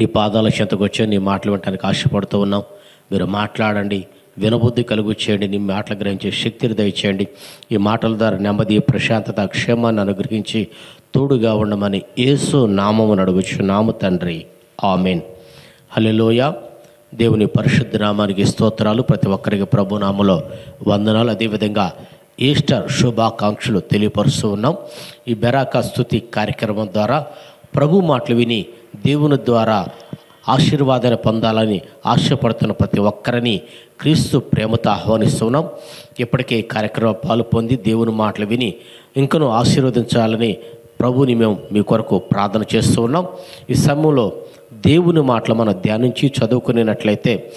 నీ పాదాల చెంతకు నీ మాటలు వినటానికి ఆశపడుతూ ఉన్నాం. మీరు మాట్లాడండి వినబుద్ధి కలుగు చేయండి నీ మాటలు గ్రహించే శక్తిని దయచేయండి. ఈ మాటల ద్వారా నెమ్మది ప్రశాంతత క్షేమాన్ని అనుగ్రహించి తోడుగా ఉండమని యేసు నామమును నామ తండ్రి. ఆమెన్. హలోయ దేవుని పరిశుద్ధ నామానికి స్తోత్రాలు ప్రతి ఒక్కరికి ప్రభు నామలో వందనాలు. అదేవిధంగా ఈస్టర్ శుభాకాంక్షలు తెలియపరుస్తూ ఉన్నాం. ఈ బెరాక స్థుతి కార్యక్రమం ద్వారా ప్రభు మాటలు విని దేవుని ద్వారా ఆశీర్వాదాన్ని పొందాలని ఆశపడుతున్న ప్రతి ఒక్కరిని క్రీస్తు ప్రేమతో ఆహ్వానిస్తున్నాం. ఇప్పటికే ఈ కార్యక్రమం పాలు పొంది దేవుని మాటలు విని ఇంకనూ ఆశీర్వదించాలని ప్రభుని మేము మీ కొరకు ప్రార్థన చేస్తూ ఉన్నాం. ఈ సమయంలో దేవుని మాటలు మనం ధ్యానించి చదువుకునేటట్లయితే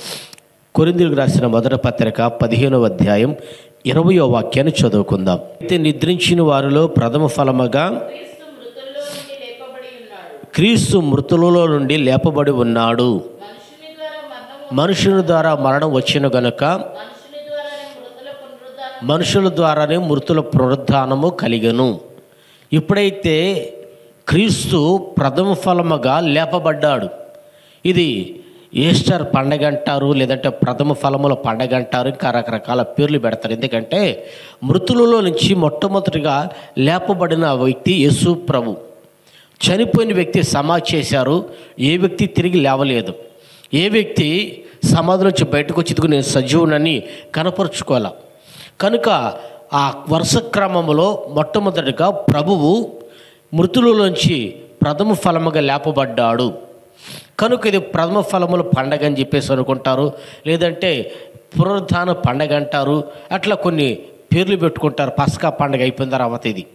కొరిందులకు రాసిన మొదటి పత్రిక పదిహేనవ అధ్యాయం ఇరవయో వాక్యాన్ని చదువుకుందాం. అయితే నిద్రించిన వారిలో ప్రథమ ఫలముగా క్రీస్తు నుండి లేపబడి ఉన్నాడు మృతులలో నుండి లేపబడి ఉన్నాడు. మనుషుల ద్వారా మరణం వచ్చిన గనుక మనుషుల ద్వారానే మృతుల పునరుద్ధానము కలిగను. ఇప్పుడైతే క్రీస్తు ప్రథమ ఫలముగా లేపబడ్డాడు. ఇది ఈస్టర్ పండగ అంటారు లేదంటే ప్రథమ ఫలముల పండగ అంటారు ఇంకా రకరకాల పేర్లు పెడతారు. ఎందుకంటే మృతులలో నుంచి మొట్టమొదటిగా లేపబడిన వ్యక్తి యేసు ప్రభు. చనిపోయిన వ్యక్తి సమాధి చేశారు ఏ వ్యక్తి తిరిగి లేవలేదు. ఏ వ్యక్తి సమాధిలోంచి బయటకు వచ్చేందుకు నేను సజీవునని కనపరుచుకోవాలి? కనుక ఆ వరుస క్రమంలో మొట్టమొదటిగా ప్రభువు మృతులలోంచి ప్రథమ ఫలముగా లేపబడ్డాడు. కనుక ఇది ప్రథమ ఫలముల పండగ అని చెప్పేసి అనుకుంటారు. లేదంటే పునరుద్ధాన పండగ అంటారు. అట్లా కొన్ని పేర్లు పెట్టుకుంటారు. పసకా పండగ అయిపోయిన తర్వాత ఇది.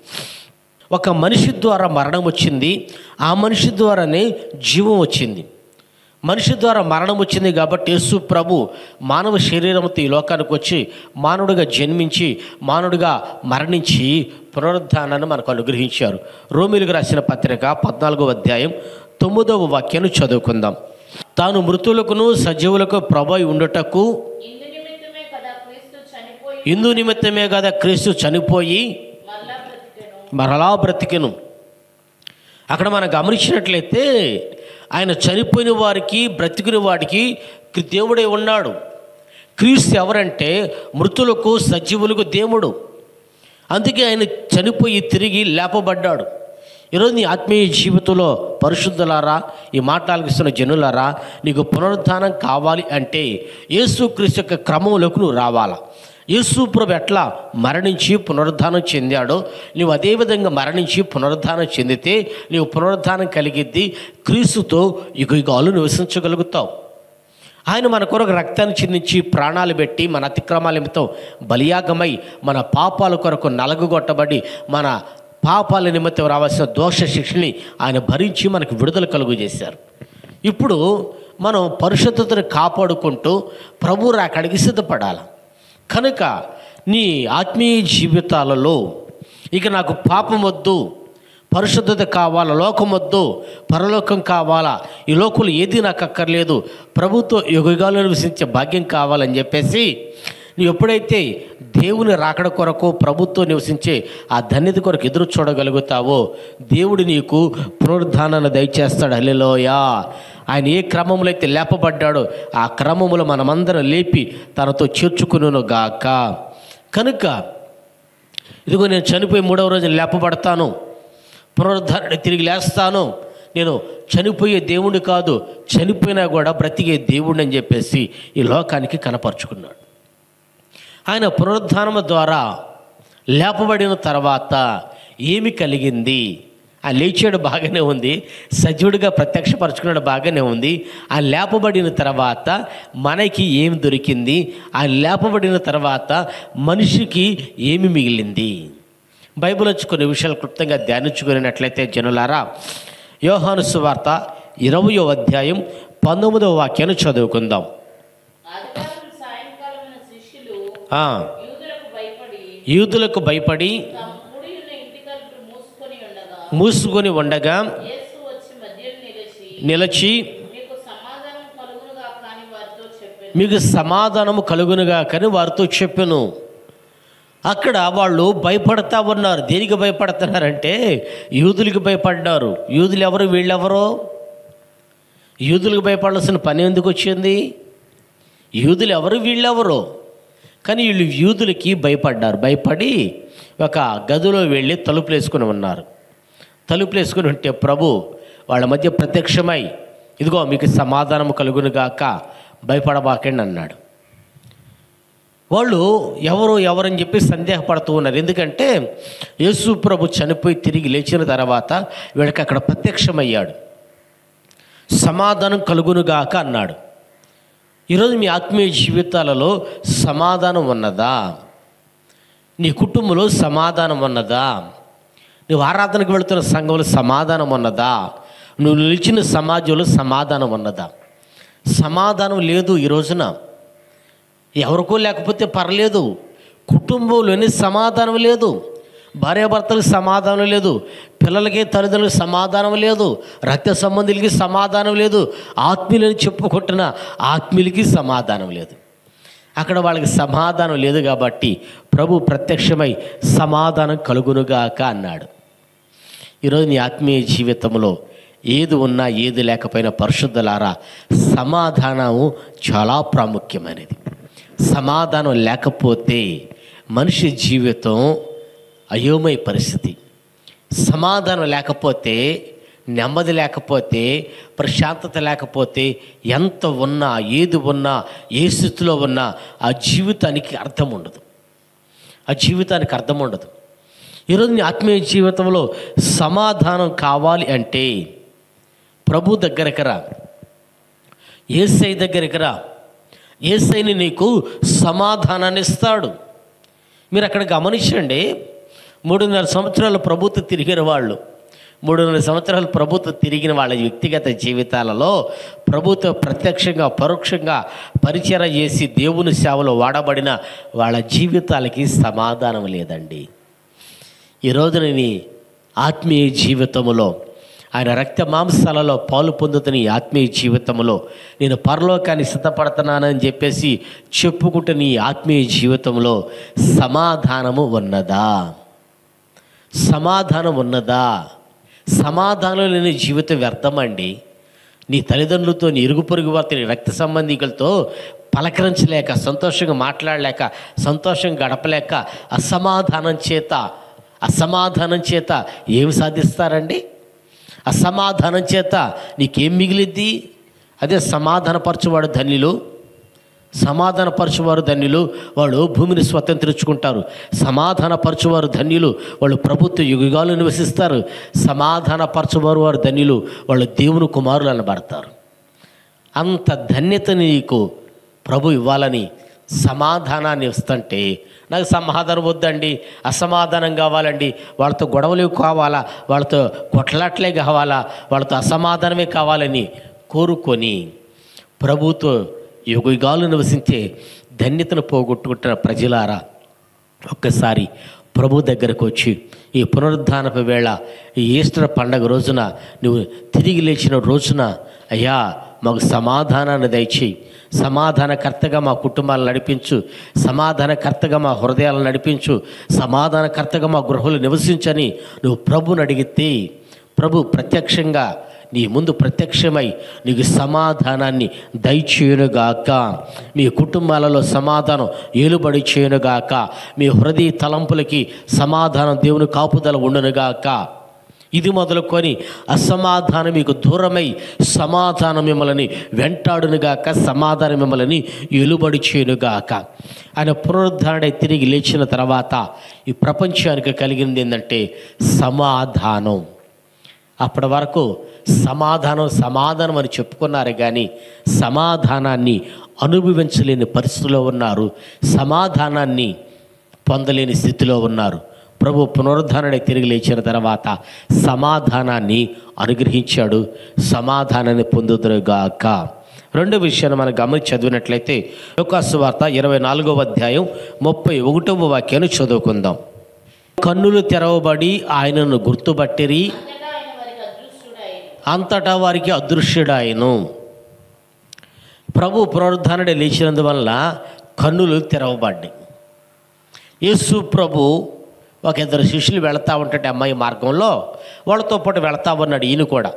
ఒక మనిషి ద్వారా మరణం వచ్చింది. ఆ మనిషి ద్వారానే జీవం వచ్చింది. మనిషి ద్వారా మరణం వచ్చింది కాబట్టి యేసు ప్రభు మానవ శరీరంతో ఈ లోకానికి వచ్చి మానవుడిగా జన్మించి మానవుడిగా మరణించి పునరుద్ధానాన్ని మనకు అనుగ్రహించారు. రోమిలకు రాసిన పత్రిక పద్నాలుగవ అధ్యాయం తొమ్మిదవ వాక్యాన్ని చదువుకుందాం. తాను మృతులకును సజీవులకు ప్రభు ఉండుటకు ఇందు నిమిత్తమే కదా క్రీస్తు చనిపోయి ఇందు నిమిత్తమే కదా క్రీస్తు చనిపోయి మరలా బ్రతికెను. అక్కడ మనం గమనించినట్లయితే ఆయన చనిపోయిన వారికి బ్రతికిన వాడికి దేవుడే ఉన్నాడు. క్రీస్తు ఎవరంటే మృతులకు సజీవులకు దేవుడు. అందుకే ఆయన చనిపోయి తిరిగి లేపబడ్డాడు. ఈరోజు నీ ఆత్మీయ జీవితంలో పరిశుద్ధులారా ఈ మాట్లాడుతున్న జనులారా నీకు పునరుద్ధానం కావాలి అంటే యేసుక్రీస్తు యొక్క క్రమంలోకి నువ్వు రావాలా. యేసు ప్రభు ఎట్లా మరణించి పునరుద్ధానం చెందాడో నీవు అదేవిధంగా మరణించి పునరుద్ధానం చెందితే నీవు పునరుద్ధానం కలిగిద్ది క్రీస్తుతో యుగ యుగాలు నివసించగలుగుతావు. ఆయన మన కొరకు రక్తాన్ని చిందించి ప్రాణాలు పెట్టి మన అతిక్రమాల నిమిత్తం బలియాగమై మన పాపాల కొరకు నలగగొట్టబడి మన పాపాల నిమిత్తం రావాల్సిన దోష శిక్షని ఆయన భరించి మనకు విడుదల కలుగు చేశారు. ఇప్పుడు మనం పరిశుద్ధతను కాపాడుకుంటూ ప్రభు రాకడికి సిద్ధపడాలి? కనుక నీ ఆత్మీయ జీవితాలలో ఇక నాకు పాపం వద్దు పరిశుద్ధత కావాలా లోకం వద్దు పరలోకం కావాలా ఈ లోకంలో ఏది నాకు అక్కర్లేదు ప్రభుత్వ యుగాలు నివసించే భాగ్యం కావాలని చెప్పేసి నువ్వు ఎప్పుడైతే దేవుని రాకడ కొరకు ప్రభుత్వం నివసించే ఆ ధన్యత కొరకు ఎదురు చూడగలుగుతావో దేవుడు నీకు పునరుద్ధానాన్ని దయచేస్తాడు. హలిలోయా ఆయన ఏ క్రమంలో అయితే లేపబడ్డాడో ఆ క్రమములో మనమందరం లేపి తనతో చేర్చుకును గాక. కనుక ఇదిగో నేను చనిపోయి మూడవ రోజు లేపబడతాను. పునరుద్ధరణ తిరిగి లేస్తాను. నేను చనిపోయే దేవుడు కాదు చనిపోయినా కూడా బ్రతికే దేవుడు అని చెప్పేసి ఈ లోకానికి కనపరుచుకున్నాడు. ఆయన పునరుద్ధానము ద్వారా లేపబడిన తర్వాత ఏమి కలిగింది? ఆ లేచాడు బాగానే ఉంది సజీవుడిగా ప్రత్యక్షపరచుకున్నాడు బాగానే ఉంది. ఆ లేపబడిన తర్వాత మనకి ఏమి దొరికింది? ఆ లేపబడిన తర్వాత మనిషికి ఏమి మిగిలింది? బైబిల్ వచ్చి కొన్ని విషయాలు క్లుప్తంగా ధ్యానించుకునేటట్లయితే జనులారా యోహాను సువార్త ఇరవయో అధ్యాయం పంతొమ్మిదవ వాక్యాన్ని చదువుకుందాం. యూదులకు భయపడి యూదులకు భయపడి తాము కూడి ఉన్న ఇంటి తలుపులు మూసుకొని ఉండగా మూసుకొని ఉండగా నిలిచి నిలిచి మీకు సమాధానం కలుగునుగా కాని వారితో చెప్పాను. మీకు సమాధానము కలుగునుగా కానీ వారితో చెప్పాను. అక్కడ వాళ్ళు భయపడతా ఉన్నారు. దేనికి భయపడుతున్నారంటే యూదులకి భయపడ్డారు. యూదులు ఎవరు వీళ్ళెవరో? యూదులకు భయపడాల్సిన పని ఎందుకు వచ్చింది? యూదులు ఎవరు వీళ్ళెవరు? కానీ వీళ్ళు యూదులకి భయపడ్డారు. భయపడి ఒక గదిలో వెళ్ళి తలుపులు వేసుకుని ఉన్నారు. తలుపులు వేసుకుని ఉంటే ప్రభు వాళ్ళ మధ్య ప్రత్యక్షమై ఇదిగో మీకు సమాధానం కలుగునుగాక భయపడబాకండి అన్నాడు. వాళ్ళు ఎవరు ఎవరని చెప్పి సందేహపడుతూ ఉన్నారు. ఎందుకంటే యేసు ప్రభు చనిపోయి తిరిగి లేచిన తర్వాత వీళ్ళకి అక్కడ ప్రత్యక్షమయ్యాడు. సమాధానం కలుగునుగాక అన్నాడు. ఈరోజు మీ ఆత్మీయ జీవితాలలో సమాధానం ఉన్నదా? నీ కుటుంబంలో సమాధానం ఉన్నదా? నువ్వు ఆరాధనకు వెళుతున్న సంఘంలో సమాధానం ఉన్నదా? నువ్వు నిలిచిన సమాజంలో సమాధానం ఉన్నదా? సమాధానం లేదు ఈ రోజున. ఎవరికో లేకపోతే పర్లేదు. కుటుంబంలోని సమాధానం లేదు. భార్యాభర్తలకు సమాధానం లేదు. పిల్లలకి తల్లిదండ్రులకు సమాధానం లేదు. రక్త సంబంధులకి సమాధానం లేదు. ఆత్మీయులని చెప్పుకుంటున్న ఆత్మీయులకి సమాధానం లేదు. అక్కడ వాళ్ళకి సమాధానం లేదు కాబట్టి ప్రభు ప్రత్యక్షమై సమాధానం కలుగునుగాక అన్నాడు. ఈరోజు నీ ఆత్మీయ జీవితంలో ఏది ఉన్నా ఏది లేకపోయినా పరిశుద్ధలారా సమాధానము చాలా ప్రాముఖ్యమైనది. సమాధానం లేకపోతే మనిషి జీవితం అయోమయ పరిస్థితి. సమాధానం లేకపోతే నెమ్మది లేకపోతే ప్రశాంతత లేకపోతే ఎంత ఉన్నా ఏది ఉన్నా ఏ స్థితిలో ఉన్నా ఆ జీవితానికి అర్థం ఉండదు. ఆ జీవితానికి అర్థం ఉండదు. ఈరోజు నీ ఆత్మీయ జీవితంలో సమాధానం కావాలి అంటే ప్రభు దగ్గరకు రా. ఏసై దగ్గరికి రా. ఏసైని నీకు సమాధానాన్ని ఇస్తాడు. మీరు అక్కడ గమనించండి మూడున్నర సంవత్సరాలు ప్రభుత్వం తిరిగిన వాళ్ళు మూడున్నర సంవత్సరాలు ప్రభుత్వం తిరిగిన వాళ్ళ వ్యక్తిగత జీవితాలలో ప్రభుత్వం ప్రత్యక్షంగా పరోక్షంగా పరిచయం చేసి దేవుని సేవలో వాడబడిన వాళ్ళ జీవితాలకి సమాధానం లేదండి. ఈ నేను ఆత్మీయ జీవితంలో ఆయన రక్త మాంసాలలో పాలు పొందుతున్న ఈ ఆత్మీయ జీవితంలో నేను పరలోకాన్ని సిద్ధపడుతున్నానని చెప్పేసి చెప్పుకుంటున్న ఈ ఆత్మీయ జీవితంలో సమాధానము ఉన్నదా? సమాధానం ఉన్నదా? సమాధానం లేని జీవితం వ్యర్థమండి. నీ తల్లిదండ్రులతో నీ ఇరుగు పొరుగు వారితో నీ రక్త సంబంధికులతో పలకరించలేక సంతోషంగా మాట్లాడలేక సంతోషంగా గడపలేక అసమాధానం చేత అసమాధానం చేత ఏమి సాధిస్తారండి? అసమాధానం చేత నీకేం మిగిలిద్ది? అదే సమాధానపరచువాడు ధన్యులు. సమాధానపరచువారు ధన్యులు. వాళ్ళు భూమిని స్వతంత్రించుకుంటారు. సమాధానపరచువారు ధన్యులు. వాళ్ళు ప్రభుత్వ యుగాలు నివసిస్తారు. సమాధానపరచువారు వారు ధన్యులు. వాళ్ళు దేవుని కుమారులు అనబడతారు అంత ధన్యత నీకు ప్రభు ఇవ్వాలని సమాధానాన్ని ఇస్తుంటే నాకు సమాధానం వద్దండి అసమాధానం కావాలండి. వాళ్ళతో గొడవలు కావాలా వాళ్ళతో కొట్లాట్లే కావాలా వాళ్ళతో అసమాధానమే కావాలని కోరుకొని ప్రభుతో యుగాలు నివసించే ధన్యతను పోగొట్టుకుంటున్న ప్రజలారా ఒక్కసారి ప్రభు దగ్గరకు వచ్చి ఈ పునరుద్ధానపు వేళ ఈ ఈస్టర్ పండగ రోజున నువ్వు తిరిగి లేచిన రోజున అయ్యా మాకు సమాధానాన్ని దయచేయి. సమాధానకర్తగా మా కుటుంబాలను నడిపించు. సమాధానకర్తగా మా హృదయాలను నడిపించు. సమాధానకర్తగా మా గృహలు నివసించని నువ్వు ప్రభుని అడిగితే ప్రభు ప్రత్యక్షంగా నీ ముందు ప్రత్యక్షమై నీకు సమాధానాన్ని దయచేయునుగాక. మీ కుటుంబాలలో సమాధానం ఏలుబడి చేయునుగాక. మీ హృదయ తలంపులకి సమాధానం దేవుని కాపుదల ఉండునుగాక. ఇది మొదలుకొని అసమాధానం మీకు దూరమై సమాధానం మిమ్మల్ని వెంటాడునుగాక సమాధానం మిమ్మల్ని ఎలుబడి చేయునుగాక. ఆయన పునరుద్ధరణై తిరిగి లేచిన తర్వాత ఈ ప్రపంచానికి కలిగింది ఏంటంటే సమాధానం. అప్పటి వరకు సమాధానం సమాధానం అని చెప్పుకున్నారు కానీ సమాధానాన్ని అనుభవించలేని పరిస్థితిలో ఉన్నారు. సమాధానాన్ని పొందలేని స్థితిలో ఉన్నారు. ప్రభు పునరుద్ధరణ తిరిగి లేచిన తర్వాత సమాధానాన్ని అనుగ్రహించాడు. సమాధానాన్ని పొందుదురుగాక. రెండు విషయాన్ని మనం గమనించి చదివినట్లయితే యోకాసు వార్త ఇరవై నాలుగవ అధ్యాయం ముప్పై ఒకటవ వాక్యాన్ని చదువుకుందాం. కన్నులు తెరవబడి ఆయనను గుర్తుపట్టిరి. అంతటా వారికి అదృశ్యుడాయను. ప్రభు పునరుద్ధరణ లేచినందువల్ల కన్నులు తెరవబడ్డాయి. యేసు ప్రభు ఒక ఇద్దరు శిష్యులు వెళతా ఉంటాడు అమ్మాయి మార్గంలో వాళ్ళతో పాటు వెళతా ఉన్నాడు ఈయన కూడా.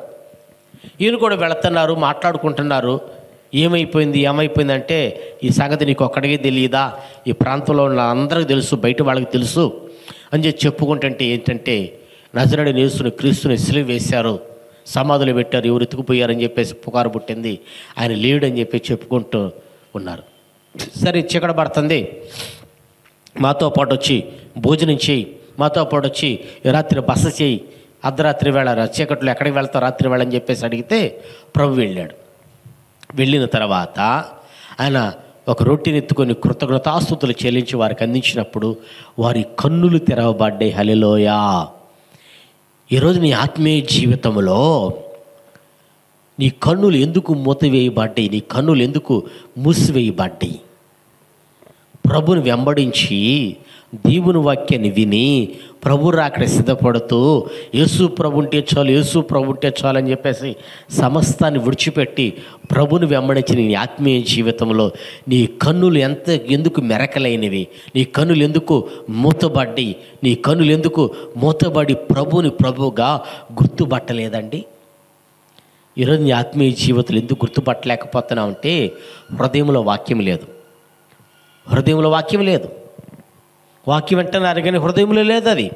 ఈయన కూడా వెళుతున్నారు మాట్లాడుకుంటున్నారు. ఏమైపోయింది ఏమైపోయింది అంటే ఈ సంగతి నీకు ఒక్కడికే తెలియదా ఈ ప్రాంతంలో ఉన్న అందరికీ తెలుసు బయట వాళ్ళకి తెలుసు. అని చెప్పి చెప్పుకుంటుంటే ఏంటంటే నజరడి నేసుని క్రీస్తుని సిలువ వేశారు. సమాధులు పెట్టారు ఎవరు ఎత్తుకుపోయారని చెప్పేసి పుకారు పుట్టింది. ఆయన లేడని చెప్పి చెప్పుకుంటూ ఉన్నారు. సరే చీకట పడుతుంది. మాతో పాటు వచ్చి భోజనం చేయి. మాతో పాటు వచ్చి రాత్రి బస చేయి. అర్ధరాత్రి వేళ చీకట్లో ఎక్కడికి వెళ్తావు రాత్రి వేళ అని చెప్పేసి అడిగితే ప్రభు వెళ్ళాడు. వెళ్ళిన తర్వాత ఆయన ఒక రొట్టెని ఎత్తుకొని కృతజ్ఞతాస్తుతులు చెల్లించి వారికి అందించినప్పుడు వారి కన్నులు తెరవబడ్డాయి. హలిలోయా ఈరోజు నీ ఆత్మీయ జీవితంలో నీ కన్నులు ఎందుకు మూతవేయబడ్డాయి? నీ కన్నులు ఎందుకు మూసివేయబడ్డాయి? ప్రభుని వెంబడించి దేవుని వాక్యాన్ని విని ప్రభు అక్కడ సిద్ధపడుతూ యేసు ప్రభు ఉంటే చాలు యేసు ప్రభు ఉంటే చాలు అని చెప్పేసి సమస్తాన్ని విడిచిపెట్టి ప్రభుని వెంబడించిన నీ ఆత్మీయ జీవితంలో నీ కన్నులు ఎంత ఎందుకు మెరకలైనవి నీ కన్నులు ఎందుకు మూతబడ్డి నీ కన్నులు ఎందుకు మూతబడి ప్రభుని ప్రభుగా గుర్తుపట్టలేదండి? ఈరోజు నీ ఆత్మీయ జీవితంలో ఎందుకు గుర్తుపట్టలేకపోతున్నావు అంటే హృదయంలో వాక్యం లేదు. హృదయంలో వాక్యం లేదు. వాక్యం వింటున్నారు కానీ హృదయంలో లేదు అది.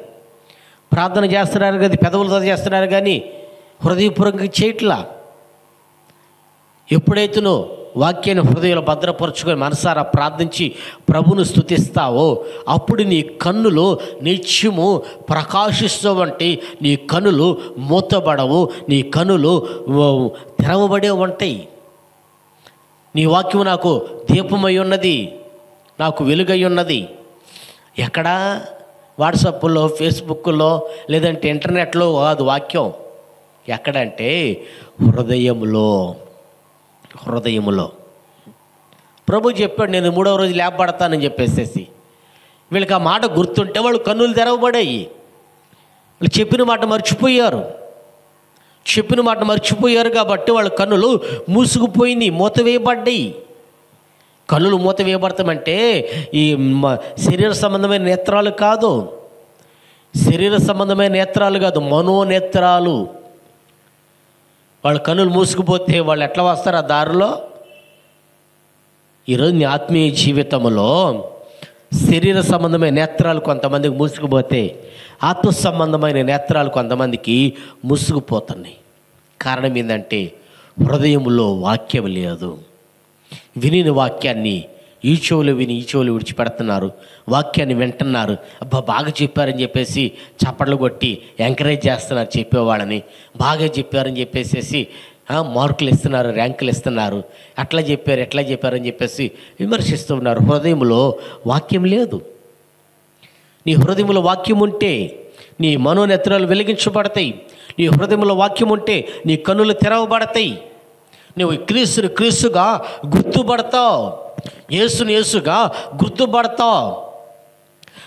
ప్రార్థన చేస్తున్నారు కానీ పెదవులతో చేస్తున్నారు కానీ హృదయపూర్వకంగా చేయట్లా. ఎప్పుడైతేనో వాక్యాన్ని హృదయంలో భద్రపరుచుకొని మనసారా ప్రార్థించి ప్రభును స్థుతిస్తావో అప్పుడు నీ కన్నులు నిత్యము ప్రకాశిస్తూ వంటి నీ కనులు మూతబడవు నీ కనులు తెరవబడే ఉంటాయి. నీ వాక్యం నాకు దీపమై ఉన్నది నాకు వెలుగై ఉన్నది. ఎక్కడా వాట్సాప్లో ఫేస్బుక్లో లేదంటే ఇంటర్నెట్లో కాదు వాక్యం. ఎక్కడంటే హృదయములో హృదయములో. ప్రభు చెప్పాడు నేను మూడవ రోజు లేపబడతానని చెప్పేసేసి. వీళ్ళకి ఆ మాట గుర్తుంటే వాళ్ళు కన్నులు తెరవబడాయి. వాళ్ళు చెప్పిన మాట మర్చిపోయారు. చెప్పిన మాట మర్చిపోయారు కాబట్టి వాళ్ళ కన్నులు మూసుకుపోయినాయి మూత వేయబడ్డాయి. కళ్ళు మూత వేయబడతామంటే ఈ మ- శరీర సంబంధమైన నేత్రాలు కాదు. శరీర సంబంధమైన నేత్రాలు కాదు మనోనేత్రాలు. వాళ్ళ కన్నులు మూసుకుపోతే వాళ్ళు ఎట్లా వస్తారు ఆ దారిలో? ఈరోజు నీ ఆత్మీయ జీవితంలో శరీర సంబంధమైన నేత్రాలు కొంతమందికి మూసుకుపోతే ఆత్మ సంబంధమైన నేత్రాలు కొంతమందికి మూసుకుపోతున్నాయి. కారణం ఏంటంటే హృదయంలో వాక్యం లేదు. వినిన వాక్యాన్ని ఈ చెవులు విని ఈ చెవులు విడిచిపెడుతున్నారు. వాక్యాన్ని వింటున్నారు. అబ్బా బాగా చెప్పారని చెప్పేసి చప్పట్లు కొట్టి ఎంకరేజ్ చేస్తున్నారు చెప్పేవాళ్ళని. బాగా చెప్పారని చెప్పేసి మార్కులు ఇస్తున్నారు ర్యాంకులు ఇస్తున్నారు. అట్లా చెప్పారు ఎట్లా చెప్పారని చెప్పేసి విమర్శిస్తున్నారు హృదయంలో వాక్యం లేదు. నీ హృదయంలో వాక్యం ఉంటే నీ మనోనేత్రాలు వెలిగించబడతాయి. నీ హృదయంలో వాక్యం ఉంటే నీ కన్నులు తెరవబడతాయి. నువ్వు క్రీస్తుని క్రీస్తుగా గుర్తుపడతావు. యేసుని యేసుగా గుర్తుపడతావు.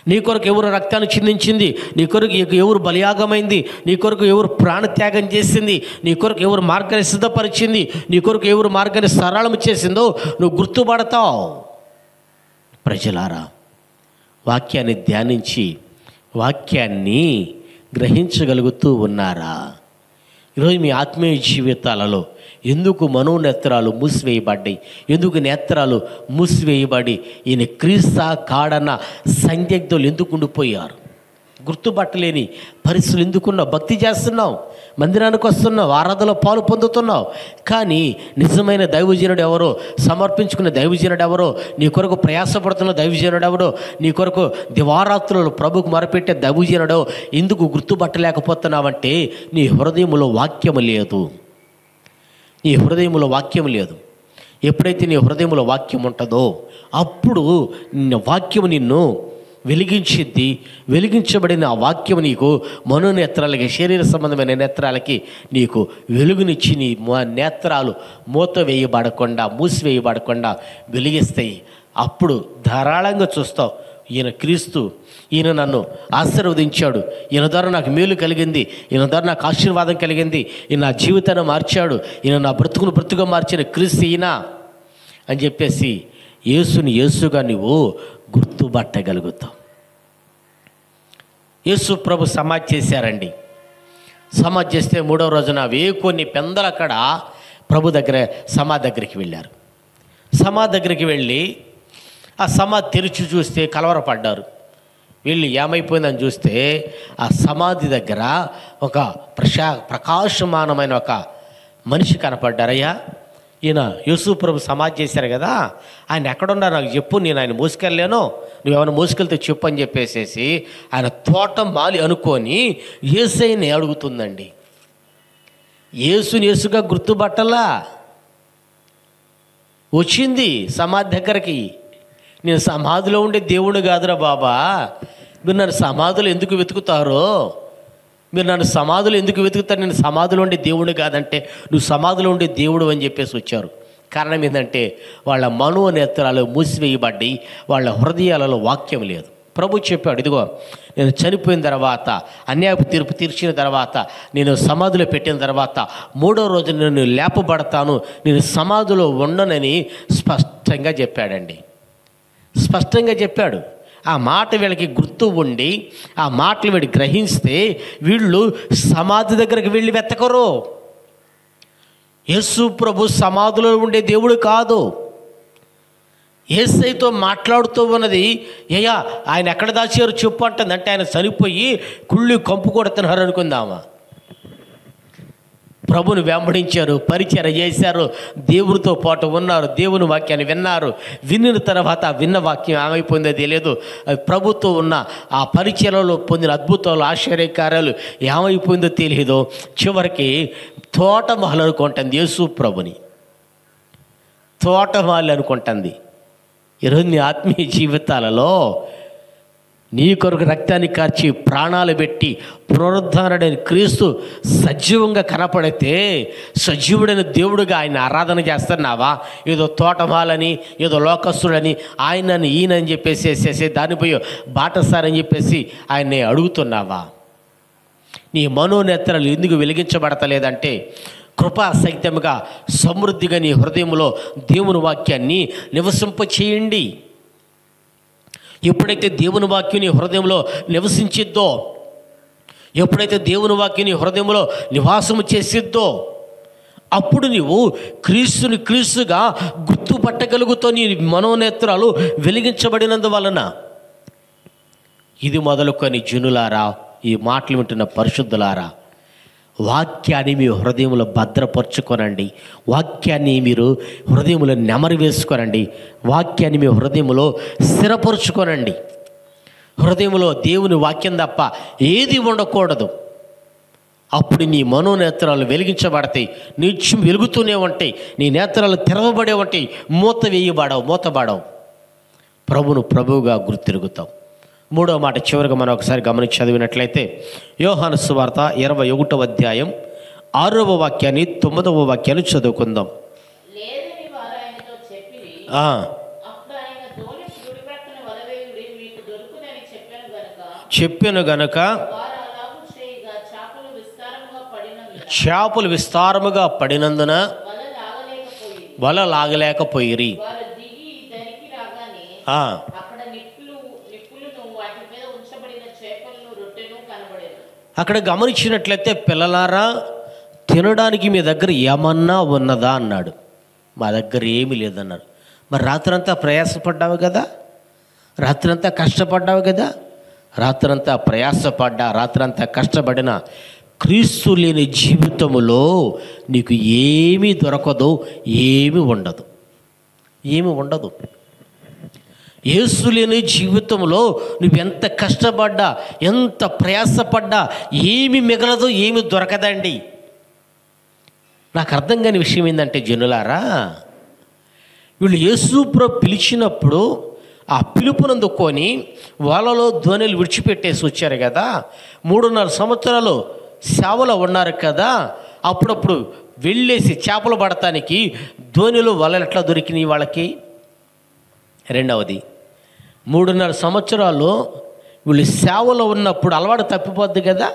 నీ కొరకు ఎవరు రక్తాన్ని చిందించింది? నీ కొరకు ఎవరు బలియాగమైంది? నీ కొరకు ఎవరు ప్రాణత్యాగం చేసింది? నీ కొరకు ఎవరు మార్గాన్ని సిద్ధపరిచింది? నీ కొరకు ఎవరు మార్గాన్ని సరళం చేసిందో నువ్వు గుర్తుపడతావు. ప్రజలారా వాక్యాన్ని ధ్యానించి వాక్యాన్ని గ్రహించగలుగుతూ ఉన్నారా? ఈరోజు మీ ఆత్మీయ జీవితాలలో ఎందుకు మనోనేత్రాలు మూసివేయబడ్డాయి? ఎందుకు నేత్రాలు మూసివేయబడి? ఈయన క్రీస్తా కాడన్న సందిగ్ధులు ఎందుకు ఉండిపోయారు? గుర్తుపట్టలేని పరిస్థితులు ఎందుకున్నావు? భక్తి చేస్తున్నావు? మందిరానికి వస్తున్నావు? ఆరాధనలో పాలు పొందుతున్నావు? కానీ నిజమైన దైవజనుడు ఎవరో సమర్పించుకున్న దైవజనుడు ఎవరో నీ కొరకు ప్రయాసపడుతున్న దైవజనుడు ఎవరో నీ కొరకు దివారాత్రులు ప్రభుకు మొరపెట్టే దైవజనుడో ఎందుకు గుర్తుపట్టలేకపోతున్నావంటే నీ హృదయంలో వాక్యము లేదు. నీ హృదయంలో వాక్యం లేదు. ఎప్పుడైతే నీ హృదయంలో వాక్యం ఉంటుందో అప్పుడు వాక్యం నిన్ను వెలిగించిద్ది. వెలిగించబడిన ఆ వాక్యం నీకు మనోనేత్రాలకి శరీర సంబంధమైన నేత్రాలకి నీకు వెలుగునిచ్చి నీ నేత్రాలు మూత వేయబడకుండా మూసివేయబడకుండా వెలిగిస్తాయి. అప్పుడు ధారాళంగా చూస్తావు. ఈయన క్రీస్తు ఈయన నన్ను ఆశీర్వదించాడు. ఈయన ద్వారా నాకు మేలు కలిగింది. ఈయన ద్వారా నాకు ఆశీర్వాదం కలిగింది. ఈయన నా జీవితాన్ని మార్చాడు. ఈయన నా బ్రతుకును బ్రతుకుగా మార్చిన క్రీస్తు ఈయన అని చెప్పేసి యేసుని యేసుగా నువ్వు గుర్తుపట్టగలుగుతావు. యేసు ప్రభు సమాధి చేశారండి. సమాధి చేస్తే మూడవ రోజున వేకొన్ని పెందలు అక్కడ ప్రభు దగ్గర సమా దగ్గరికి వెళ్ళారు. సమా దగ్గరికి వెళ్ళి ఆ సమాధి తెరిచి చూస్తే కలవరపడ్డారు. వీళ్ళు ఏమైపోయిందని చూస్తే ఆ సమాధి దగ్గర ఒక ప్రశా ప్రకాశమానమైన ఒక మనిషి కనపడ్డారయ్యా. ఈయన యూసుఫ్ ప్రభు సమాధి చేశారు కదా ఆయన ఎక్కడున్నా నాకు చెప్పు నేను ఆయన మోసుకెళ్ళాను నువ్వేమైనా మోసుకెళ్తే చెప్పు అని చెప్పేసేసి ఆయన తోట మాలి అనుకొని ఏసైని అడుగుతుందండి. యేసుని యేసుగా గుర్తుపట్టలా? వచ్చింది సమాధి దగ్గరికి. నేను సమాధిలో ఉండే దేవుడు కాదురా బాబా. మీరు నన్ను సమాధులు ఎందుకు వెతుకుతారో? మీరు నన్ను సమాధులు ఎందుకు వెతుకుతారు? నేను సమాధిలో ఉండే దేవుడు కాదంటే నువ్వు సమాధిలో ఉండే దేవుడు అని చెప్పేసి వచ్చారు. కారణం ఏంటంటే వాళ్ళ మనోనేత్రాలు మూసివేయబడ్డాయి వాళ్ళ హృదయాలలో వాక్యం లేదు. ప్రభు చెప్పాడు ఇదిగో నేను చనిపోయిన తర్వాత అన్యాయపు తీర్పు తీర్చిన తర్వాత నేను సమాధిలో పెట్టిన తర్వాత మూడో రోజు నేను లేపబడతాను నేను సమాధిలో ఉండనని స్పష్టంగా చెప్పాడండి. స్పష్టంగా చెప్పాడు. ఆ మాట వీళ్ళకి గుర్తు ఉండి ఆ మాటలు వీడు గ్రహిస్తే వీళ్ళు సమాధి దగ్గరికి వెళ్ళి వెతకరు. యేసు ప్రభు సమాధిలో ఉండే దేవుడు కాదు. ఏసైతో మాట్లాడుతూ ఉన్నది అయ్యా ఆయన ఎక్కడ దాచారు చెప్పు అంటుంది. అంటే ఆయన చనిపోయి కుళ్ళు కంపు కొడుతున్నారు అనుకుందామా? ప్రభుని వెంబడించారు పరిచయం చేశారు దేవునితో పాటు ఉన్నారు దేవుని వాక్యాన్ని విన్నారు. విన్న తర్వాత విన్న వాక్యం ఏమైపోయిందో తెలియదు. అది ప్రభుతో ఉన్న ఆ పరిచయలో పొందిన అద్భుతాలు ఆశ్చర్యకార్యాలు ఏమైపోయిందో తెలియదు. చివరికి తోటమాలు అనుకుంటుంది యేసు ప్రభుని. తోటమాలి అనుకుంటుంది. ఈరోజు నీ ఆత్మీయ జీవితాలలో నీ కొరకు రక్తాన్ని కార్చి ప్రాణాలు పెట్టి పునరుద్ధారుడైన క్రీస్తు సజీవంగా కనపడితే సజీవుడైన దేవుడిగా ఆయన ఆరాధన చేస్తున్నావా? ఏదో తోటమాలని ఏదో లోకస్తుడని ఆయనని ఈయనని చెప్పేసి దానిపై బాటసారని చెప్పేసి ఆయన్ని అడుగుతున్నావా? నీ మనోనేత్రాలు ఎందుకు వెలిగించబడతలేదంటే కృపా సైతముగా సమృద్ధిగా నీ హృదయంలో దేవుని వాక్యాన్ని నివసింపచేయండి. చేయండి ఎప్పుడైతే దేవుని వాక్యం నీ హృదయంలో నివసించిద్దో ఎప్పుడైతే దేవుని వాక్యం నీ హృదయంలో నివాసము చేసిద్దో అప్పుడు నీవు క్రీస్తుని క్రీస్తుగా గుర్తుపట్టగలుగుతో నీ మనోనేత్రాలు వెలిగించబడినందువలన ఇది మొదలుకొని జనులారా ఈ మాటలు వింటున్న పరిశుద్ధులారా వాక్యాన్ని మీ హృదయంలో భద్రపరచుకోనండి. వాక్యాన్ని మీరు హృదయంలో నెమరు వేసుకోనండి. వాక్యాన్ని మీ హృదయంలో స్థిరపరచుకోనండి. హృదయంలో దేవుని వాక్యం తప్ప ఏది ఉండకూడదు. అప్పుడు నీ మనోనేత్రాలు వెలిగించబడతాయి. నిత్యం వెలుగుతూనే ఉంటాయి. నీ నేత్రాలు తెరవబడే ఉంటాయి. మూత వేయబడవు మూతబడవు. ప్రభును ప్రభువుగా గుర్తిరుగుతావు. మూడవ మాట చివరిగా మనం ఒకసారి గమనించి చదివినట్లయితే యోహాను సువార్త ఇరవై ఒకటవ అధ్యాయం ఆరవ వాక్యాన్ని తొమ్మిదవ వాక్యాన్ని చదువుకుందాం. చెప్పాను గనుక చేపలు విస్తారముగా పడినందున వల లాగలేకపోయి వల లాగలేకపోయిరి. ఆ, అక్కడ గమనించినట్లయితే పిల్లలారా తినడానికి మీ దగ్గర ఏమన్నా ఉన్నదా? అన్నాడు. మా దగ్గర ఏమీ లేదన్నాడు మరి రాత్రంతా ప్రయాసపడ్డావు కదా? రాత్రంతా కష్టపడ్డావు కదా? రాత్రంతా ప్రయాసపడ్డా రాత్రంతా కష్టపడిన క్రీస్తు లేని జీవితములో నీకు ఏమీ దొరకదు ఏమీ ఉండదు. ఏమి ఉండదు. యేసు లేని జీవితంలో నువ్వెంత కష్టపడ్డా ఎంత ప్రయాసపడ్డా ఏమి మిగలదు ఏమి దొరకదండి. నాకు అర్థం కాని విషయం ఏంటంటే జనులారా వీళ్ళు యేసు ప్రో పిలిచినప్పుడు ఆ పిలుపునందుకొని వాళ్ళలో ధ్వనులు విడిచిపెట్టేసి వచ్చారు కదా. మూడున్నర సంవత్సరాలు సేవలో ఉన్నారు కదా. అప్పుడప్పుడు వెళ్ళేసి చేపలు పడటానికి ధోనిలో వలలు ఎట్లా దొరికినాయి వాళ్ళకి? రెండవది మూడున్నర సంవత్సరాలు వీళ్ళు సేవలో ఉన్నప్పుడు అలవాటు తప్పిపోద్ది కదా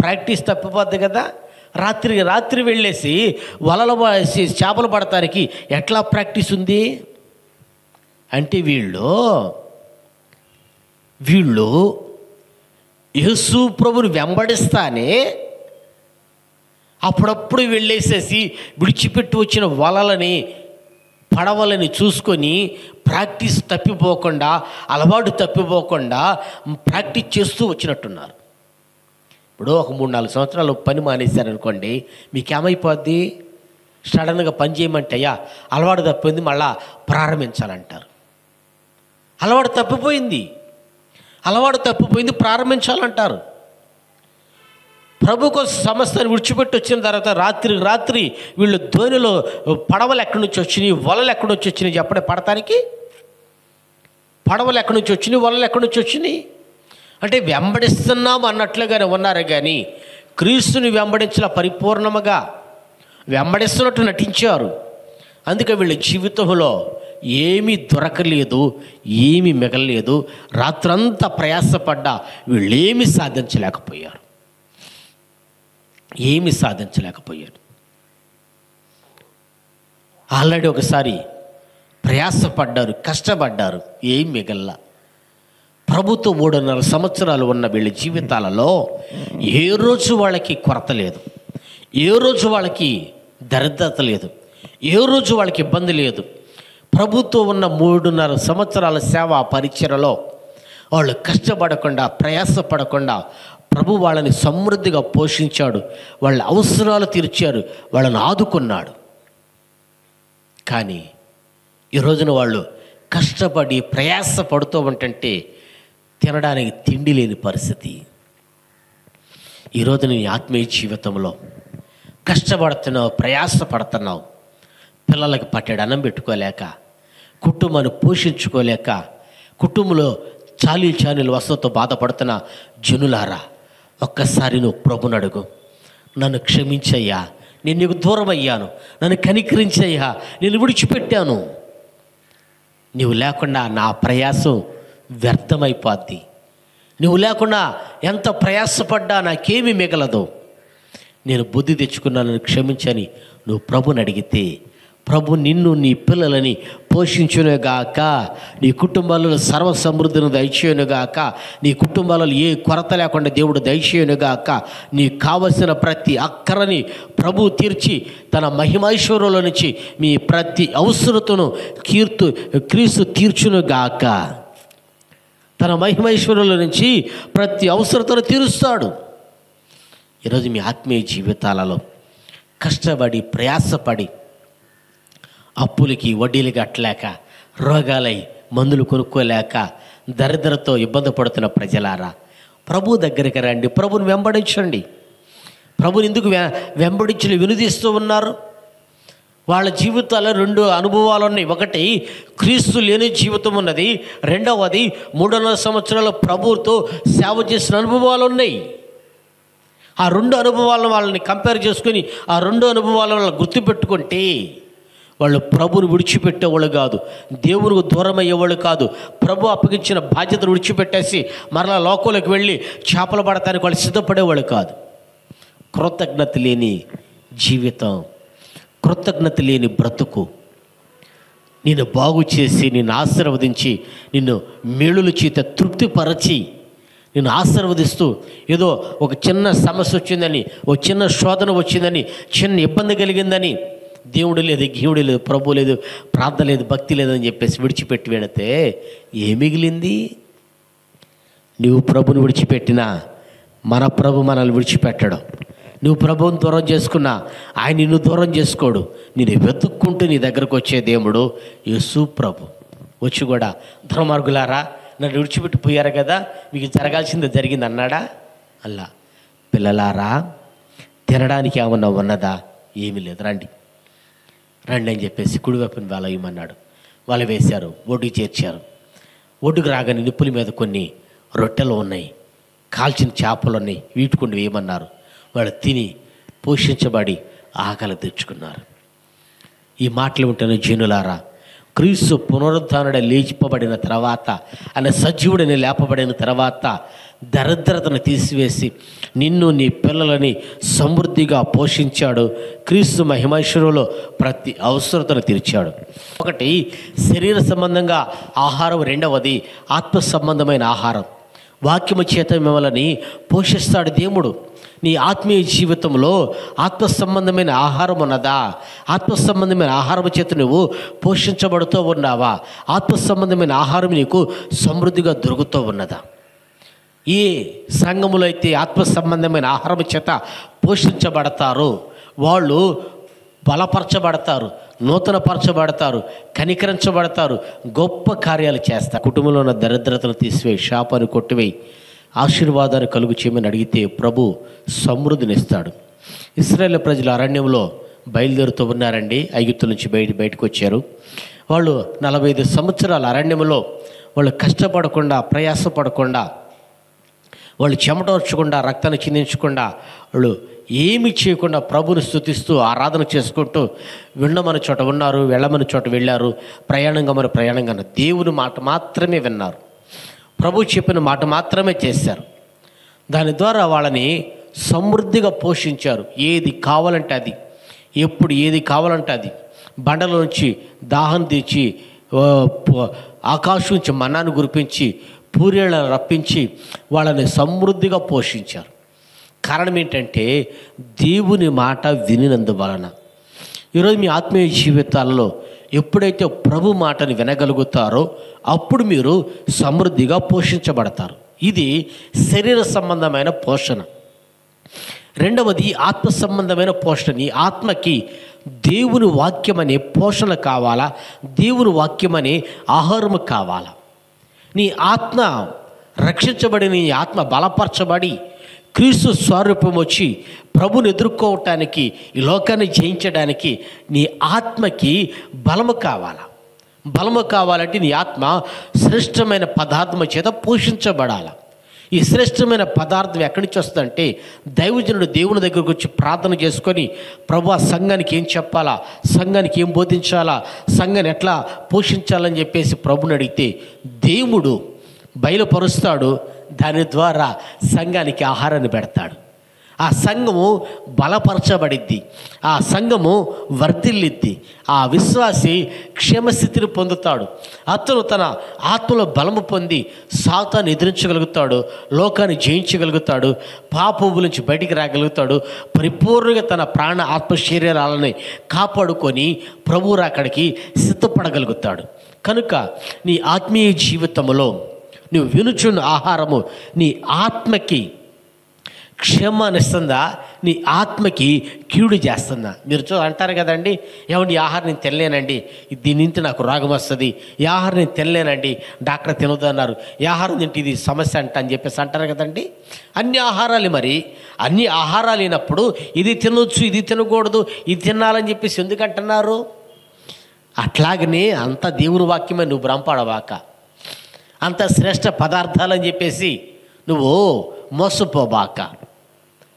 ప్రాక్టీస్ తప్పిపోద్ది కదా రాత్రి రాత్రి వెళ్ళేసి వలలు చేపలు పడటానికి ఎట్లా ప్రాక్టీస్ ఉంది? అంటే వీళ్ళు వీళ్ళు యేసు ప్రభుని వెంబడిస్తానే అప్పుడప్పుడు వెళ్ళేసేసి విడిచిపెట్టి వచ్చిన వలలని పడవలని చూసుకొని ప్రాక్టీస్ తప్పిపోకుండా అలవాటు తప్పిపోకుండా ప్రాక్టీస్ చేస్తూ వచ్చినట్టున్నారు. ఇప్పుడు ఒక మూడు నాలుగు సంవత్సరాలు పని మానేశారనుకోండి మీకేమైపోద్ది? సడన్గా పని చేయమంటే అయ్యా అలవాటు తప్పింది మళ్ళా ప్రారంభించాలంటారు. అలవాటు తప్పిపోయింది. అలవాటు తప్పిపోయింది ప్రారంభించాలంటారు. ప్రభు కోసం విడిచిపెట్టి వచ్చిన తర్వాత రాత్రి రాత్రి వీళ్ళు ధోనిలో పడవలు ఎక్కడి నుంచి వచ్చినాయి వలలు ఎక్కడి నుంచి వచ్చినాయి చెప్పండి పడటానికి పడవలు ఎక్కడి నుంచి వచ్చినాయి వలలు ఎక్కడి నుంచి వచ్చినాయి? అంటే వెంబడిస్తున్నాం అన్నట్లుగానే ఉన్నారు కానీ క్రీస్తుని వెంబడించిన పరిపూర్ణముగా వెంబడిస్తున్నట్టు నటించారు. అందుకే వీళ్ళ జీవితంలో ఏమీ దొరకలేదు ఏమీ మిగలలేదు. రాత్రంతా ప్రయాసపడ్డా వీళ్ళేమీ సాధించలేకపోయారు. ఏమి సాధించలేకపోయాడు. ఆల్రెడీ ఒకసారి ప్రయాసపడ్డారు కష్టపడ్డారు ఏం మిగల్ల. ప్రభుత్వం మూడున్నర సంవత్సరాలు ఉన్న వీళ్ళ జీవితాలలో ఏ రోజు వాళ్ళకి కొరత లేదు. ఏ రోజు వాళ్ళకి దరిద్రత లేదు. ఏ రోజు వాళ్ళకి ఇబ్బంది లేదు. ప్రభుత్వం ఉన్న మూడున్నర సంవత్సరాల సేవా పరిచయలో వాళ్ళు కష్టపడకుండా ప్రయాసపడకుండా ప్రభు వాళ్ళని సమృద్ధిగా పోషించాడు. వాళ్ళ అవసరాలు తీర్చారు వాళ్ళని ఆదుకున్నాడు. కానీ ఈ రోజున వాళ్ళు కష్టపడి ప్రయాస పడుతూ ఉంటుంటే తినడానికి తిండి లేని పరిస్థితి. ఈరోజు నీ ఆత్మీయ జీవితంలో కష్టపడుతున్నావు ప్రయాస పడుతున్నావు పిల్లలకి పట్టాడు అన్నం పెట్టుకోలేక కుటుంబాన్ని పోషించుకోలేక కుటుంబంలో చాలీ చాలీల వస్తువుతో బాధపడుతున్న జనులారా ఒక్కసారి నువ్వు ప్రభుని అడుగు. నన్ను క్షమించయ్యా. నేను నీకు దూరం అయ్యాను నన్ను కనికరించయ్యా. నేను విడిచిపెట్టాను. నువ్వు లేకుండా నా ప్రయాసం వ్యర్థమైపోద్ది. నువ్వు లేకుండా ఎంత ప్రయాసపడ్డా నాకేమీ మిగలదు. నేను బుద్ధి తెచ్చుకున్నానని క్షమించని నువ్వు ప్రభుని అడిగితే ప్రభు నిన్ను నీ పిల్లలని పోషించునుగాక. నీ కుటుంబాలలో సర్వ సమృద్ధిని దయచేయునుగాక. నీ కుటుంబాలలో ఏ కొరత లేకుండా దేవుడు దయచేయునుగాక. నీకు కావలసిన ప్రతి అక్కరని ప్రభు తీర్చి తన మహిమైశ్వరంలో నుంచి మీ ప్రతి అవసరతను కీర్తు క్రీస్తు తీర్చునుగాక. తన మహిమైశ్వరంలో నుంచి ప్రతి అవసరతను తీరుస్తాడు. ఈరోజు మీ ఆత్మీయ జీవితాలలో కష్టపడి ప్రయాసపడి అప్పులకి వడ్డీలు కట్టలేక రోగాలై మందులు కొనుక్కోలేక దరిద్రతో ఇబ్బంది పడుతున్న ప్రజలారా ప్రభు దగ్గరికి రండి. ప్రభుని వెంబడించండి. ప్రభుని ఎందుకు వె వెంబడించులు వినుదీస్తూ ఉన్నారు? వాళ్ళ జీవితాల్లో రెండు అనుభవాలు ఉన్నాయి. ఒకటి క్రీస్తు లేని జీవితం ఉన్నది. రెండవది మూడున్నర సంవత్సరాల ప్రభువుతో సేవ చేసిన అనుభవాలు ఉన్నాయి. ఆ రెండు అనుభవాలను వాళ్ళని కంపేర్ చేసుకొని ఆ రెండు అనుభవాలను వాళ్ళు గుర్తుపెట్టుకుంటే వాళ్ళు ప్రభుని విడిచిపెట్టేవాళ్ళు కాదు. దేవునికి దూరం అయ్యేవాళ్ళు కాదు. ప్రభు అప్పగించిన బాధ్యతను విడిచిపెట్టేసి మరలా లోకంలోకి వెళ్ళి చేపలు పడటానికి వాళ్ళు సిద్ధపడేవాళ్ళు కాదు. కృతజ్ఞత లేని జీవితం కృతజ్ఞత లేని బ్రతుకు నిన్ను బాగు చేసి నిన్ను ఆశీర్వదించి నిన్ను మేలుల చేత తృప్తిపరచి నేను ఆశీర్వదిస్తూ ఏదో ఒక చిన్న సమస్య వచ్చిందని ఒక చిన్న శోధన వచ్చిందని చిన్న ఇబ్బంది కలిగిందని దేవుడు లేదు గీవుడు లేదు ప్రభు లేదు ప్రార్థన లేదు భక్తి లేదని చెప్పేసి విడిచిపెట్టి వెళితే ఏ మిగిలింది? నువ్వు ప్రభుని విడిచిపెట్టినా మన ప్రభు మనల్ని విడిచిపెట్టడం. నువ్వు ప్రభువుని దూరం చేసుకున్నా ఆయన నిన్ను దూరం చేసుకోడు. నేను వెతుక్కుంటూ నీ దగ్గరకు వచ్చే దేవుడు యేసు ప్రభు. వచ్చి కూడా ధర్మార్గులారా నన్ను విడిచిపెట్టి పోయారు కదా మీకు జరగాల్సింది జరిగింది అన్నాడా? అల్లా పిల్లలారా తినడానికి ఏమన్నా ఉన్నదా? ఏమీ లేదు. రండి. రండి అని చెప్పేసి కుడివైపున వాళ్ళ ఇమ్మన్నాడు వాళ్ళు వేశారు ఒడ్డుకు చేర్చారు. ఒడ్డుకు రాగానే నిప్పుల మీద కొన్ని రొట్టెలు ఉన్నాయి కాల్చిన చేపలు ఉన్నాయి వీటుకుండి వేయమన్నారు. వాళ్ళు తిని పోషించబడి ఆకలి తెచ్చుకున్నారు ఈ మాటలు వింటున్న జీనులారా క్రీస్తు పునరుద్ధానుడ లేచిపబడిన తర్వాత ఆయన సజీవుడిని లేపబడిన తర్వాత దరిద్రతను తీసివేసి నిన్ను నీ పిల్లలని సమృద్ధిగా పోషించాడు. క్రీస్తు మహిమైశ్వరంలో ప్రతి అవసరతను తీర్చాడు. ఒకటి శరీర సంబంధంగా ఆహారం. రెండవది ఆత్మ సంబంధమైన ఆహారం. వాక్యము చేత మిమ్మల్ని పోషిస్తాడు దేవుడు. నీ ఆత్మీయ జీవితంలో ఆత్మ సంబంధమైన ఆహారం ఉన్నదా? ఆత్మ సంబంధమైన ఆహారం చేత నువ్వు పోషించబడుతూ ఉన్నావా? ఆత్మ సంబంధమైన ఆహారం నీకు సమృద్ధిగా దొరుకుతూ ఉన్నదా? ఏ సంఘములో అయితే ఆత్మ సంబంధమైన ఆహారం చేత పోషించబడతారో. వాళ్ళు బలపరచబడతారు నూతనపరచబడతారు కనికరించబడతారు గొప్ప కార్యాలు చేస్తారు. కుటుంబంలో ఉన్న దరిద్రతను తీసివేయి శాపాన్ని కొట్టివేయి ఆశీర్వాదాన్ని కలుగు చేయమని అడిగితే ప్రభు సమృద్ధినిస్తాడు. ఇస్రాయేల్ ప్రజలు అరణ్యంలో బయలుదేరుతూ ఉన్నారండి. ఐగుప్తు నుంచి బయట బయటకు వచ్చారు వాళ్ళు నలభై ఐదు సంవత్సరాల అరణ్యంలో వాళ్ళు కష్టపడకుండా ప్రయాసపడకుండా వాళ్ళు చెమటోర్చకుండా రక్తాన్ని చిందించకుండా వాళ్ళు ఏమి చేయకుండా ప్రభుని స్థుతిస్తూ ఆరాధన చేసుకుంటూ విన్నమని చోట ఉన్నారు వెళ్ళమని చోట వెళ్ళారు ప్రయాణంగా మరి ప్రయాణంగా దేవుని మాట మాత్రమే విన్నారు. ప్రభు చెప్పిన మాట మాత్రమే చేశారు. దాని ద్వారా వాళ్ళని సమృద్ధిగా పోషించారు. ఏది కావాలంటే అది. ఎప్పుడు ఏది కావాలంటే అది. బండల నుంచి దాహం తీర్చి ఆకాశం నుంచి మన్నాను గురిపించి పూరేళ్ళను రప్పించి వాళ్ళని సమృద్ధిగా పోషించారు. కారణం ఏంటంటే దేవుని మాట వినినందువలన. ఈరోజు మీ ఆత్మీయ జీవితాల్లో ఎప్పుడైతే ప్రభు మాటని వినగలుగుతారో అప్పుడు మీరు సమృద్ధిగా పోషించబడతారు. ఇది శరీర సంబంధమైన పోషణ. రెండవది ఆత్మ సంబంధమైన పోషణ. ఈ ఆత్మకి దేవుని వాక్యం అనే పోషణ కావాలా? దేవుని వాక్యం అనే ఆహారం కావాలా? నీ ఆత్మ రక్షించబడి నీ ఆత్మ బలపరచబడి క్రీస్తు స్వరూపం వచ్చి ప్రభుని ఎదుర్కోవటానికి ఈ లోకాన్ని జయించడానికి నీ ఆత్మకి బలము కావాలా? బలము కావాలంటే నీ ఆత్మ శ్రేష్టమైన పదార్థము చేత పోషించబడాలి? ఈ శ్రేష్టమైన పదార్థం ఎక్కడి నుంచి వస్తుందంటే దైవజనుడు దేవుని దగ్గరకు వచ్చి ప్రార్థన చేసుకొని ప్రభు ఆ సంఘానికి ఏం చెప్పాలా? సంఘానికి ఏం బోధించాలా? సంఘాన్ని ఎట్లా పోషించాలని చెప్పేసి ప్రభుని అడిగితే దేవుడు బయలుపరుస్తాడు దాని ద్వారా సంఘానికి ఆహారాన్ని పెడతాడు. ఆ సంఘము బలపరచబడిద్ది. ఆ సంఘము వర్ధిల్లిద్ది. ఆ విశ్వాసి క్షేమస్థితిని పొందుతాడు. అతను తన ఆత్మలో బలము పొంది సాతాన్ని ఎదిరించగలుగుతాడు లోకాన్ని జయించగలుగుతాడు పాపము నుంచి బయటికి రాగలుగుతాడు పరిపూర్ణంగా తన ప్రాణ ఆత్మ శరీరాలని కాపాడుకొని ప్రభు అక్కడికి సిద్ధపడగలుగుతాడు. కనుక నీ ఆత్మీయ జీవితంలో నువ్వు వినుచున్న ఆహారము నీ ఆత్మకి క్షేమాన్ని ఇస్తుందా? నీ ఆత్మకి కీడు చేస్తుందా? మీరు చూ అంటారు కదండి ఏమండి ఆహారాన్ని ఆహారం నేను తినలేనండి. దీని నుంచి నాకు రోగం వస్తుంది. ఈ ఆహారం నేను తినలేనండి. డాక్టర్ తినదు అన్నారు. ఈ ఆహారం తింటే ఇది సమస్య అంట అని చెప్పేసి అంటారు కదండి. అన్ని ఆహారాలు మరి అన్ని ఆహారాలు అయినప్పుడు ఇది తినొచ్చు ఇది తినకూడదు ఇది తినాలని చెప్పేసి ఎందుకంటున్నారు? అట్లాగనే అంత దేవుని వాక్యమే నువ్వు భ్రమపడవాక అంత శ్రేష్ట పదార్థాలని చెప్పేసి నువ్వు మోసపోబాక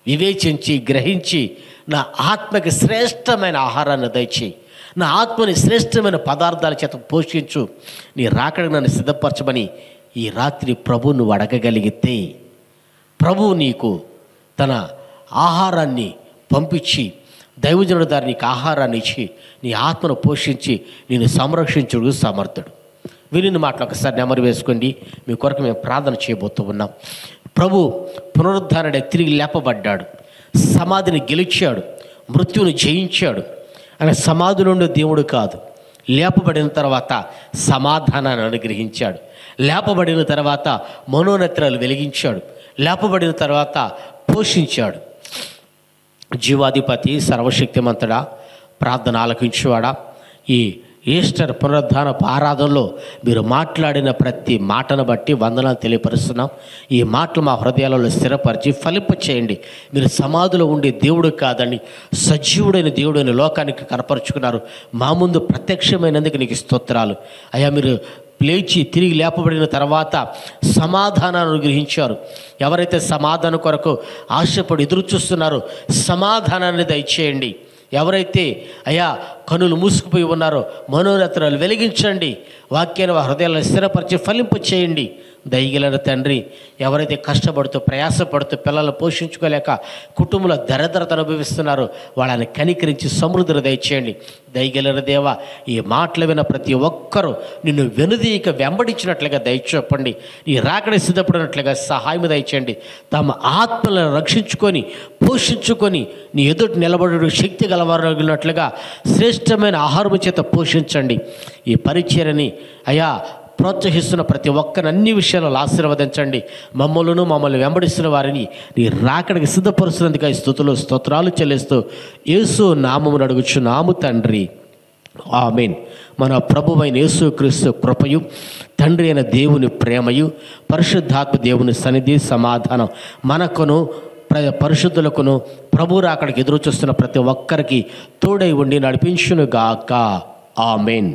వివేచించి గ్రహించి నా ఆత్మకి శ్రేష్టమైన ఆహారాన్ని దయచి నా ఆత్మని శ్రేష్టమైన పదార్థాల చేత పోషించు. నీ రాకడ నన్ను సిద్ధపరచమని ఈ రాత్రి ప్రభు నువ్వు అడగగలిగితే ప్రభువు నీకు తన ఆహారాన్ని పంపించి దైవజనుడు దారి నీకు ఆహారాన్ని ఇచ్చి నీ ఆత్మను పోషించి నేను సంరక్షించుడు సమర్థుడు. విని మాటలు ఒకసారి నెమరు వేసుకోండి. మీ కొరకు మేము ప్రార్థన చేయబోతూ ఉన్నాం. ప్రభు పునరుద్ధారణే తిరిగి లేపబడ్డాడు. సమాధిని గెలిచాడు. మృత్యువును జయించాడు. ఆయన సమాధి నుండి దేవుడు కాదు. లేపబడిన తర్వాత సమాధానాన్ని అనుగ్రహించాడు. లేపబడిన తర్వాత మనోనేత్రాలు వెలిగించాడు. లేపబడిన తర్వాత పోషించాడు. జీవాధిపతి సర్వశక్తిమంతుడా ప్రార్థన ఆలకించేవాడా ఈ ఈస్టర్ పునరుద్ధాన ఆరాధనలో మీరు మాట్లాడిన ప్రతి మాటను బట్టి వందనాలు తెలియపరుస్తున్నాం. ఈ మాటలు మా హృదయాలలో స్థిరపరిచి ఫలింప చేయండి. మీరు సమాధిలో ఉండే దేవుడు కాదని సజీవుడైన దేవుడైన లోకానికి కనపరుచుకున్నారు. మా ముందు ప్రత్యక్షమైనందుకు నీకు స్తోత్రాలు. అయ్యా మీరు లేచి తిరిగి లేపబడిన తర్వాత సమాధానాన్ని అనుగ్రహించారు. ఎవరైతే సమాధానం కొరకు ఆశపడి ఎదురు చూస్తున్నారో సమాధానాన్ని దయచేయండి. ఎవరైతే అయ్యా కనులు మూసుకుపోయి ఉన్నారో మనోరత్నాలు వెలిగించండి. వాక్యాన్ని హృదయాలను స్థిరపరిచి ఫలింపు చేయండి దయగలరు తండ్రి ఎవరైతే కష్టపడుతూ ప్రయాసపడుతూ పిల్లలు పోషించుకోలేక కుటుంబంలో దరిద్రత అనుభవిస్తున్నారో వాళ్ళని కనికరించి సమృద్ధిని దయచేయండి. దయగలరు దేవ ఈ మాటలు విన ప్రతి ఒక్కరూ నిన్ను వెనుదీక వెంబడించినట్లుగా దయచేపండి. ఈ రాకడ సిద్ధపడినట్లుగా సహాయం దయచేయండి. తమ ఆత్మలను రక్షించుకొని పోషించుకొని నీ ఎదుటి నిలబడు శక్తి గలవరగినట్లుగా శ్రేష్టమైన ఆహారము చేత పోషించండి. ఈ పరిచయని అయా ప్రోత్సహిస్తున్న ప్రతి ఒక్కరిని అన్ని విషయాలలో ఆశీర్వదించండి. మమ్మలను మమ్మల్ని వెంబడిస్తున్న వారిని నీ రాకడికి సిద్ధపరుస్తున్నందుకు ఈ స్థుతులు స్తోత్రాలు చెల్లిస్తూ యేసు నామమును అడుగుచున్నాము తండ్రి. ఆమెన్. మన ప్రభువైన యేసుక్రీస్తు కృపయు తండ్రి అయిన దేవుని ప్రేమయు పరిశుద్ధాత్మ దేవుని సన్నిధి సమాధానం మనకును ప్ర పరిశుద్ధులకును ప్రభు అక్కడికి ఎదురు చూస్తున్న ప్రతి ఒక్కరికి తోడై ఉండి నడిపించునుగాక. ఆమెన్.